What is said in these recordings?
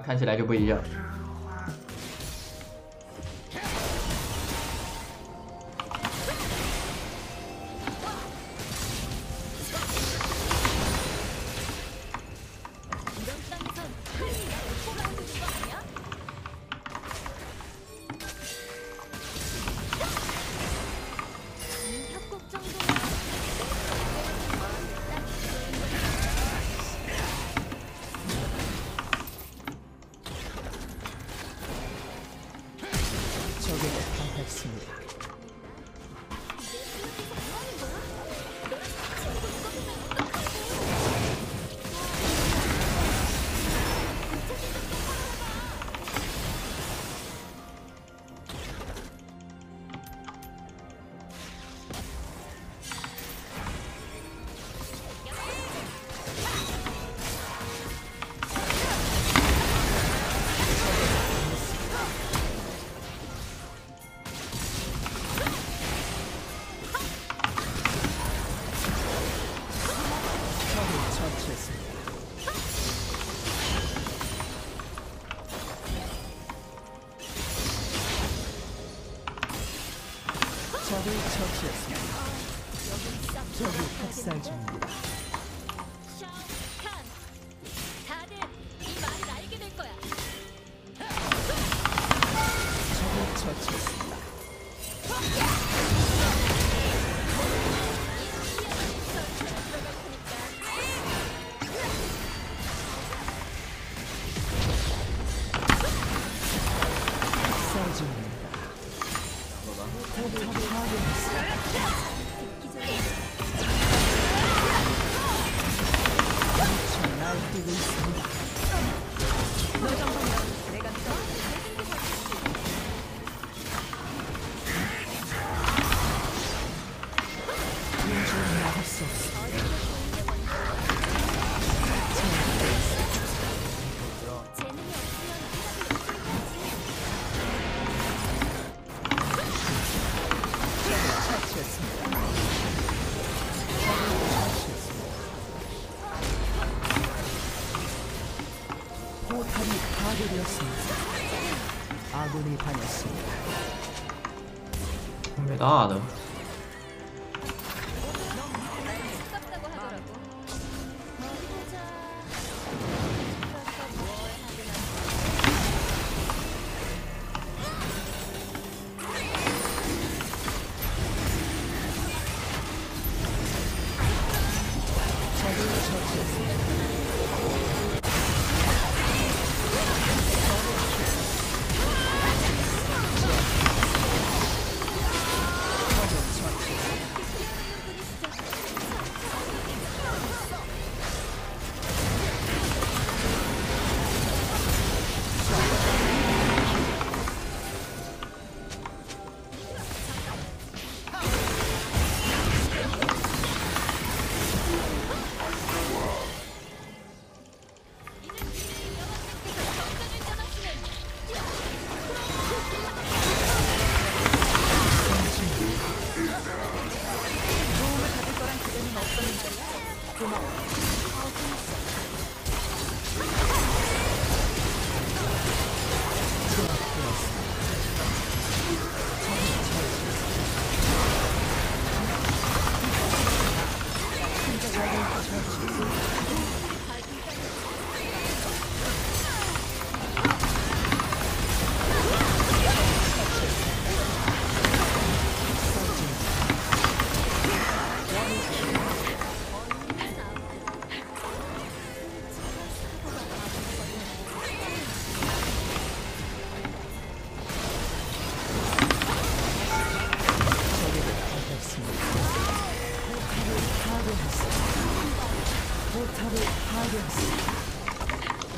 看起来就不一样。 처치했습니다. 적을 처치했습니다. 적이 학살 중입니다. Cuidado. 雲を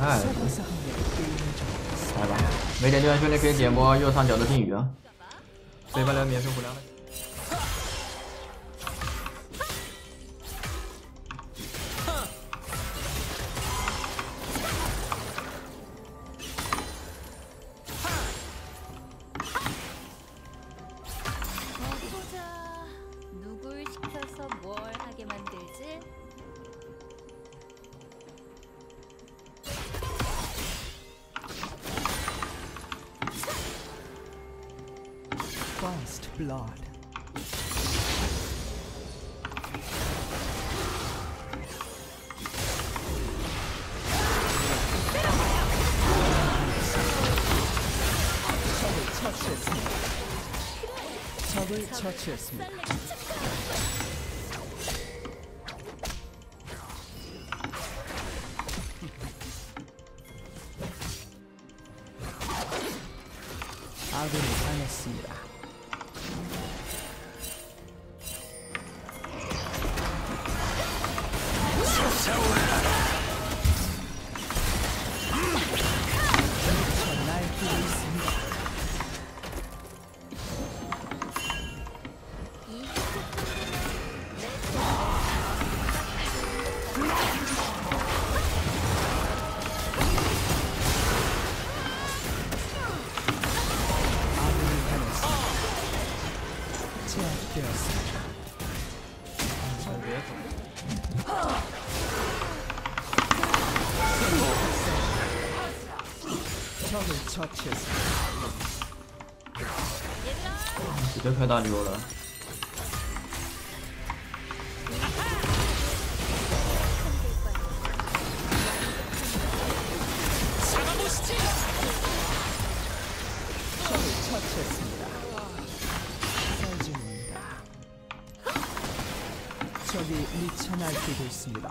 哎，来吧，没点订阅的兄弟可以点播波右上角的订阅啊，谁便能免费互聊。了？blood. 적을 처치했습니다. 아군을 당했습니다. 진짜 배달이오라 처치했습니다. 설중입니다. 적이 미쳐 날뛰고 있습니다.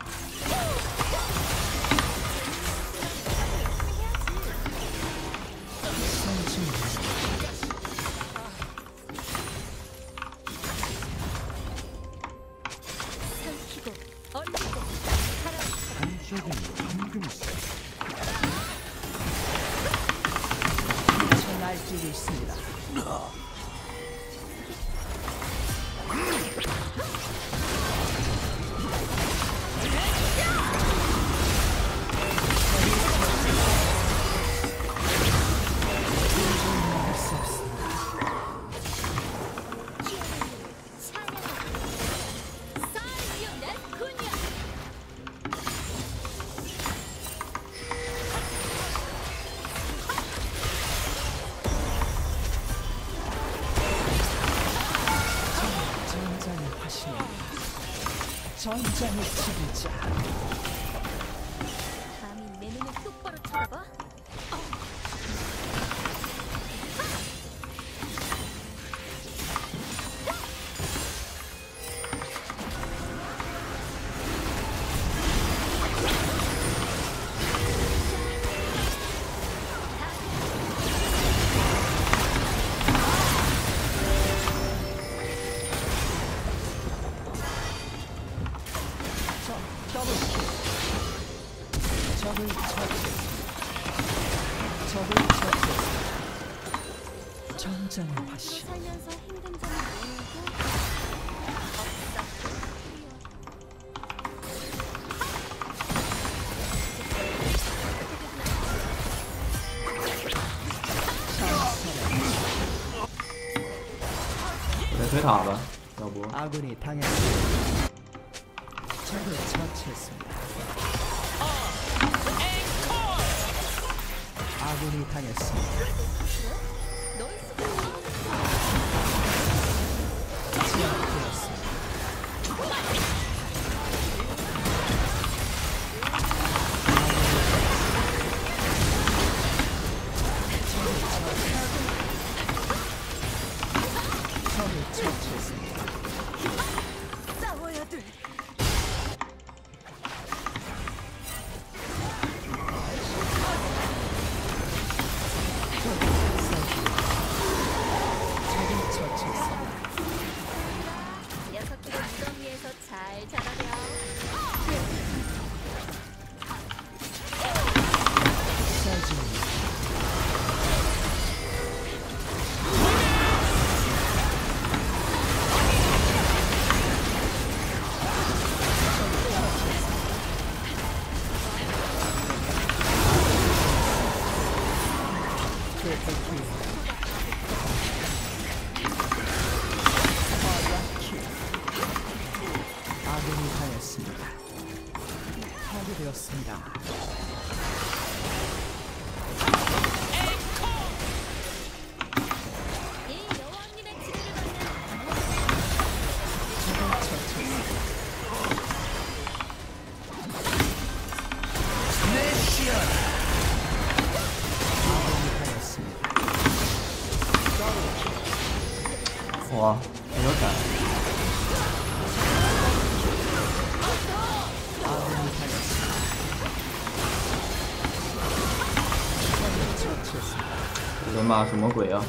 전장에 치르자. 자식. 그래 다 알아 여보 아군이 당했습니다. 아군이 당했습니다 Switches. 这也太近了这是妈什么鬼啊？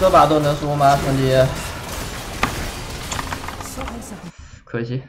这把都能输吗？兄弟。可惜。